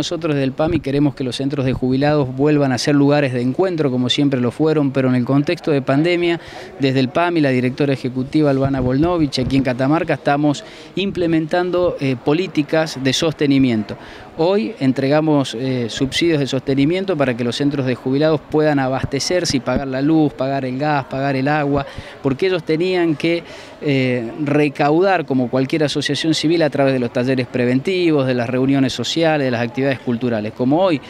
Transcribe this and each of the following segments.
Nosotros desde el PAMI queremos que los centros de jubilados vuelvan a ser lugares de encuentro como siempre lo fueron, pero en el contexto de pandemia, desde el PAMI, la directora ejecutiva Albana Volnovich, aquí en Catamarca, estamos implementando eh, políticas de sostenimiento. Hoy entregamos eh, subsidios de sostenimiento para que los centros de jubilados puedan abastecerse y pagar la luz, pagar el gas, pagar el agua, porque ellos tenían que eh, recaudar como cualquier asociación civil a través de los talleres preventivos, de las reuniones sociales, de las actividades culturales. Como hoy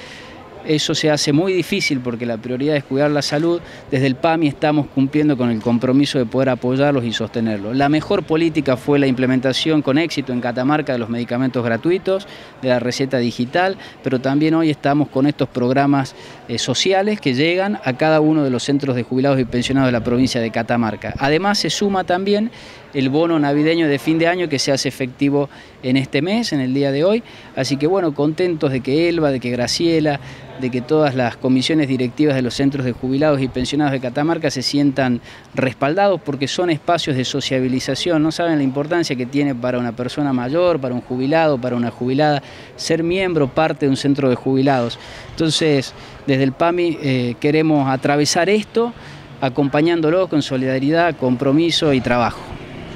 eso se hace muy difícil porque la prioridad es cuidar la salud. Desde el PAMI estamos cumpliendo con el compromiso de poder apoyarlos y sostenerlos. La mejor política fue la implementación con éxito en Catamarca de los medicamentos gratuitos, de la receta digital, pero también hoy estamos con estos programas eh, sociales que llegan a cada uno de los centros de jubilados y pensionados de la provincia de Catamarca. Además se suma también el bono navideño de fin de año que se hace efectivo en este mes, en el día de hoy. Así que bueno, contentos de que Elba, de que Graciela, de que todas las comisiones directivas de los centros de jubilados y pensionados de Catamarca se sientan respaldados porque son espacios de sociabilización, no saben la importancia que tiene para una persona mayor, para un jubilado, para una jubilada, ser miembro, parte de un centro de jubilados. Entonces, desde el PAMI eh, queremos atravesar esto acompañándolo con solidaridad, compromiso y trabajo.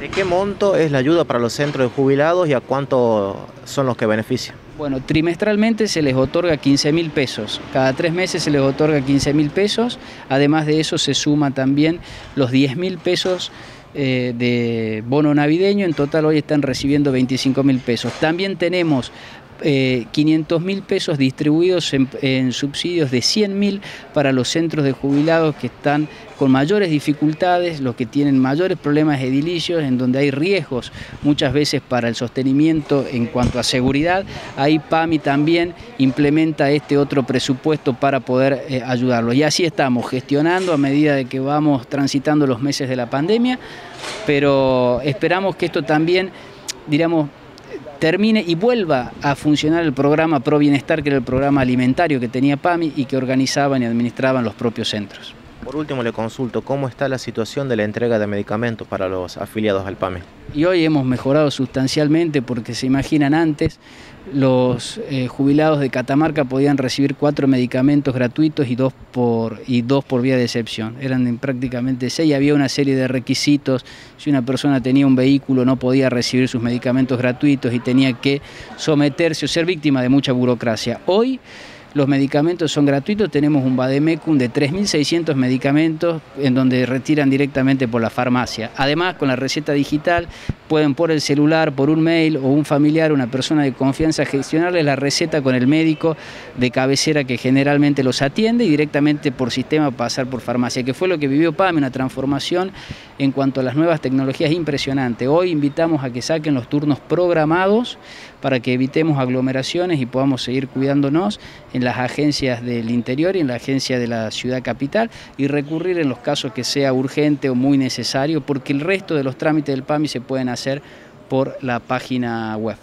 ¿De qué monto es la ayuda para los centros de jubilados y a cuánto son los que benefician? Bueno, trimestralmente se les otorga 15 mil pesos. Cada tres meses se les otorga 15 mil pesos. Además de eso se suma también los 10 mil pesos eh, de bono navideño. En total hoy están recibiendo 25 mil pesos. También tenemos 500 eh, mil pesos distribuidos en, subsidios de 100 mil para los centros de jubilados que están con mayores dificultades, los que tienen mayores problemas edilicios, en donde hay riesgos muchas veces para el sostenimiento en cuanto a seguridad. Ahí PAMI también implementa este otro presupuesto para poder eh, ayudarlos. Y así estamos gestionando a medida de que vamos transitando los meses de la pandemia, pero esperamos que esto también, diríamos, termine y vuelva a funcionar el programa Pro Bienestar, que era el programa alimentario que tenía PAMI y que organizaban y administraban los propios centros. Por último le consulto, ¿cómo está la situación de la entrega de medicamentos para los afiliados al PAMI? Y hoy hemos mejorado sustancialmente porque se imaginan antes, los eh, jubilados de Catamarca podían recibir cuatro medicamentos gratuitos y dos por, y dos por vía de excepción. Eran prácticamente seis, había una serie de requisitos. Si una persona tenía un vehículo no podía recibir sus medicamentos gratuitos y tenía que someterse o ser víctima de mucha burocracia. Hoy los medicamentos son gratuitos, tenemos un Bademecum de 3.600 medicamentos en donde retiran directamente por la farmacia. Además, con la receta digital pueden por el celular, por un mail o un familiar, una persona de confianza, gestionarles la receta con el médico de cabecera que generalmente los atiende y directamente por sistema pasar por farmacia, que fue lo que vivió PAMI, una transformación en cuanto a las nuevas tecnologías impresionante. Hoy invitamos a que saquen los turnos programados para que evitemos aglomeraciones y podamos seguir cuidándonos en las agencias del interior y en la agencia de la ciudad capital y recurrir en los casos que sea urgente o muy necesario porque el resto de los trámites del PAMI se pueden hacer por la página web.